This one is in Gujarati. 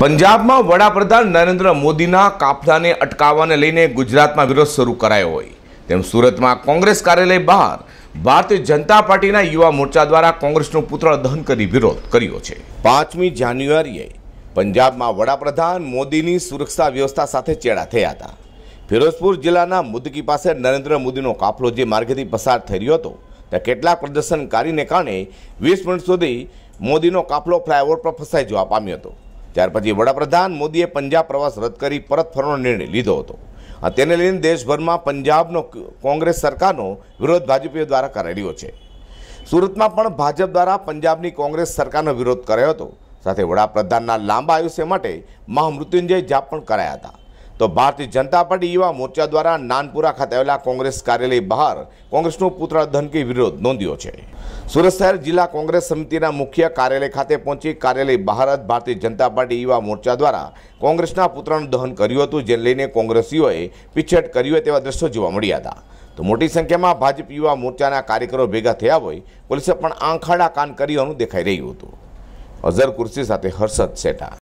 પંજાબમાં વડાપ્રધાન નરેન્દ્ર મોદીના કાફલાને અટકાવવાને લઈને ગુજરાતમાં વિરોધ શરૂ કરાયો હોય. તેમ સુરતમાં કોંગ્રેસ કાર્યાલય બહાર ભારતીય જનતા પાર્ટીના યુવા મોરચા દ્વારા કોંગ્રેસનું પુતળા દહન કરી વિરોધ કર્યો છે. પાંચમી જાન્યુઆરીએ પંજાબમાં વડાપ્રધાન મોદીની સુરક્ષા વ્યવસ્થા સાથે ચેડા થયા હતા. ફિરોઝપુર જિલ્લાના મુદકી પાસે નરેન્દ્ર મોદીનો કાફલો જે માર્ગેથી પસાર થઈ રહ્યો હતો, ત્યાં કેટલાક પ્રદર્શનકારીને કારણે વીસ મિનિટ સુધી મોદીનો કાફલો ફ્લાયઓવર પર ફસાઈ જવા પામ્યો હતો. ત્યાર પછી વડાપ્રધાન મોદીએ પંજાબ પ્રવાસ રદ કરી પરત ફરવાનો નિર્ણય લીધો હતો. અને તેને લઈને દેશભરમાં પંજાબનો કોંગ્રેસ સરકારનો વિરોધ ભાજપીઓ દ્વારા કરેલો છે. સુરતમાં પણ ભાજપ દ્વારા પંજાબની કોંગ્રેસ સરકારનો વિરોધ કર્યો હતો. સાથે વડાપ્રધાનના લાંબા આયુષ્ય માટે મહામૃત્યુંજય જાપ પણ કરાયા હતા. તો ભારતીય જનતા પાર્ટી યુવા મોરચા દ્વારા નાનપુરા ખાતે આવેલા કોંગ્રેસ કાર્યાલય બહાર કોંગ્રેસનું પુતળા ધનકી વિરોધ નોંધ્યો છે. સુરત શહેર જિલ્લા કોંગ્રેસ સમિતિના મુખ્ય કાર્યાલય ખાતે પહોંચી કાર્યાલય બહાર જ ભારતીય જનતા પાર્ટી યુવા મોરચા દ્વારા કોંગ્રેસના પુતળાનું દહન કર્યું હતું, જેને લઈને કોંગ્રેસીઓએ પીછેટ કર્યું હોય તેવા દ્રશ્યો જોવા મળ્યા હતા. તો મોટી સંખ્યામાં ભાજપ યુવા મોરચાના કાર્યકરો ભેગા થયા હોય, પોલીસે પણ આંખાડા કાન કર્યું દેખાઈ રહ્યું હતું. અઝર કુર્સી સાથે હર્ષદ સેટા